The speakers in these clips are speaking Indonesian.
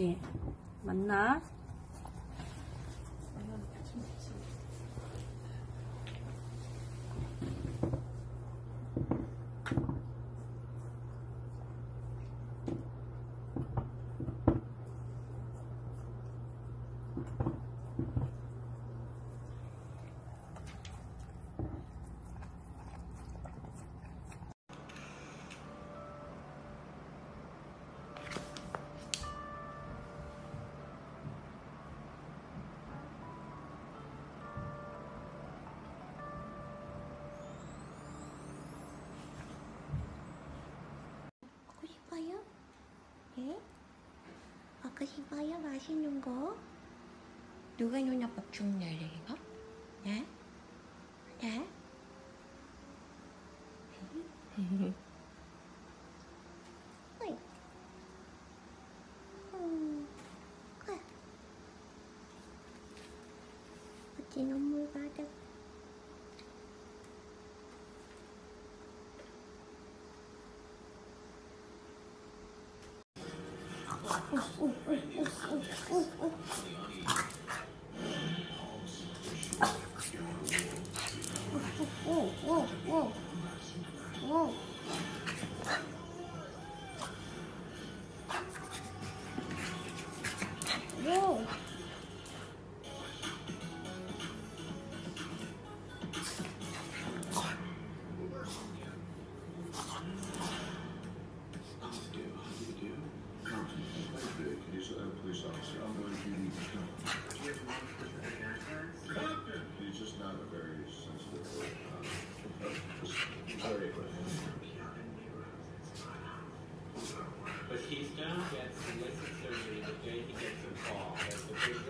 맞니? 맞나? 네? 먹으시고요 맛있는 거 누가 누나 밥 줍냐 이거? 네? 네? 네. 네. 음, 네? 어찌 눈물 받았 Kostum.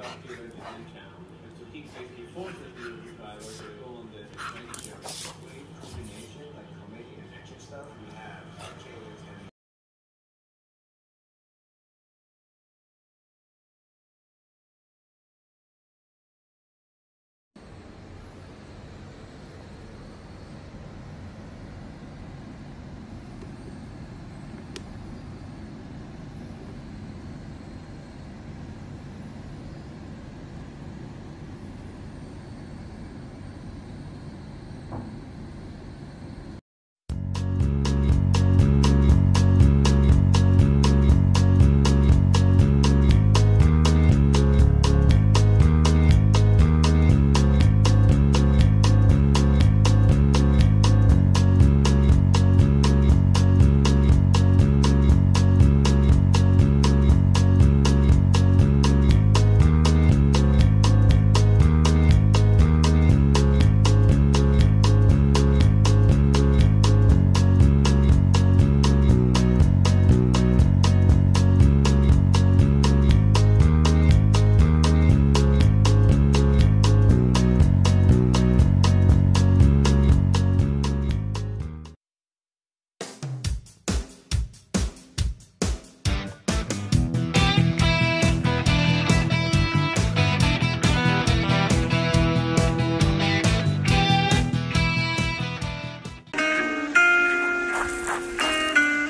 documented in town. And so he basically forces the uh, the combination, like stuff, we have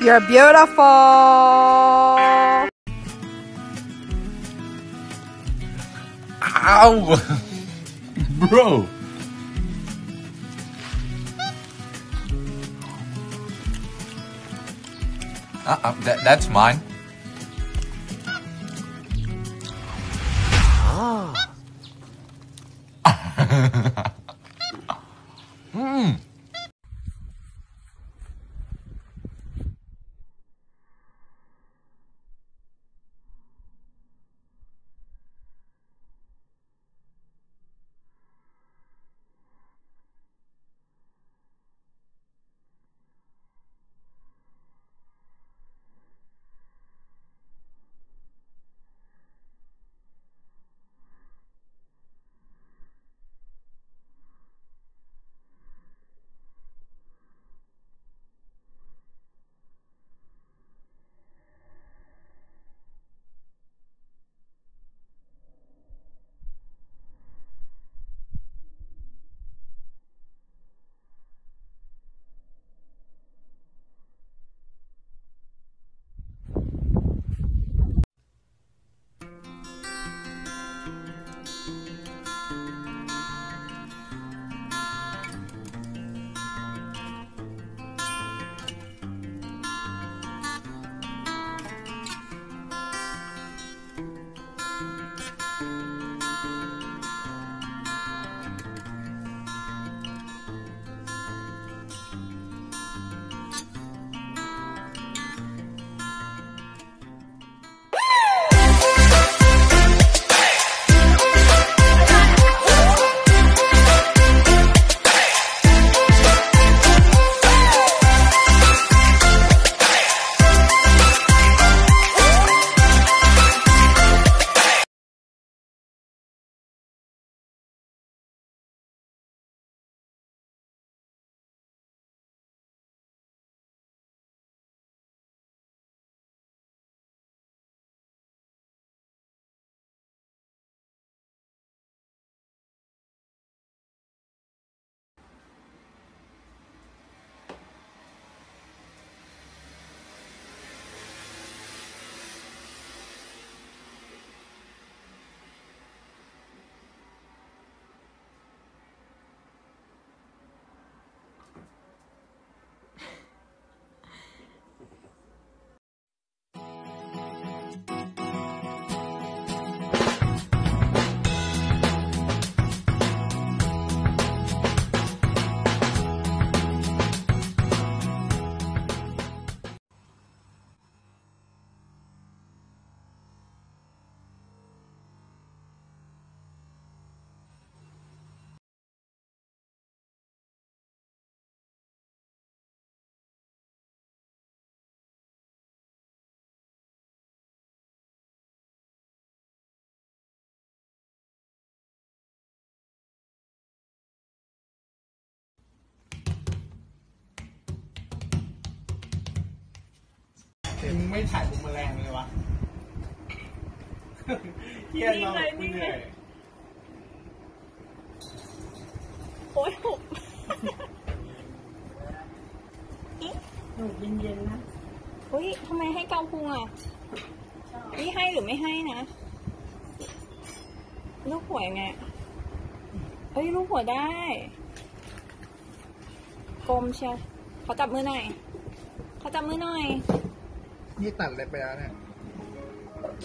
You're beautiful. Ow! Bro! Uh, uh, that, that's mine. Hmm. มึงไม่ถ่ายบุมแมลงเลยวะเฮียเรากูเหนื่อยโอ้ยหกหนูเย็นๆนะเฮ้ยทำไมให้เกาพุงอะนี่ให้หรือไม่ให้นะ ลูกหัวยังไงเอ้ยลูกหัวได้ กลมเชียวขอจับมือหน่อยขอจับมือหน่อย นี่ตัดเลยไปแล้วเนี่ย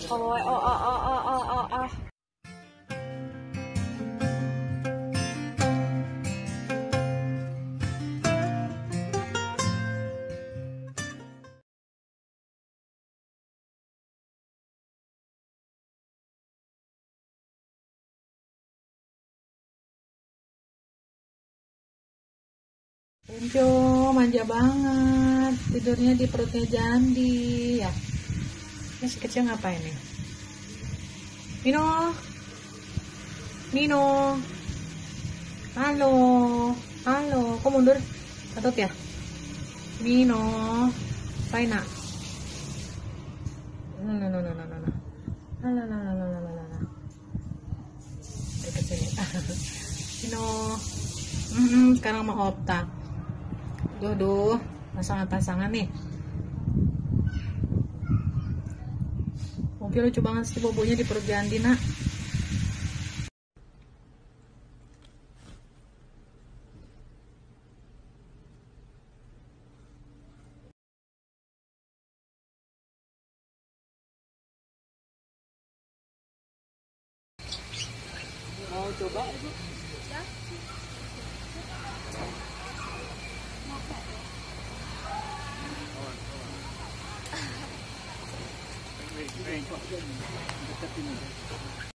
โอ้ยโอ้โอ้โอ้โอ้โอ้ Unjo manja banget tidurnya di perutnya Jandi ya ini si kecil ngapain nih Nino, Nino, halo halo kok mundur tutup ya Halo Halo nak no no no no no no Halo no no no no no no halo halo mm halo sekarang mau halo Duh, duh, pasangan-pasangan nih. Mobil lucu banget sih bobonya di perut Jandi, nak. Mau coba ibu? de la terminal.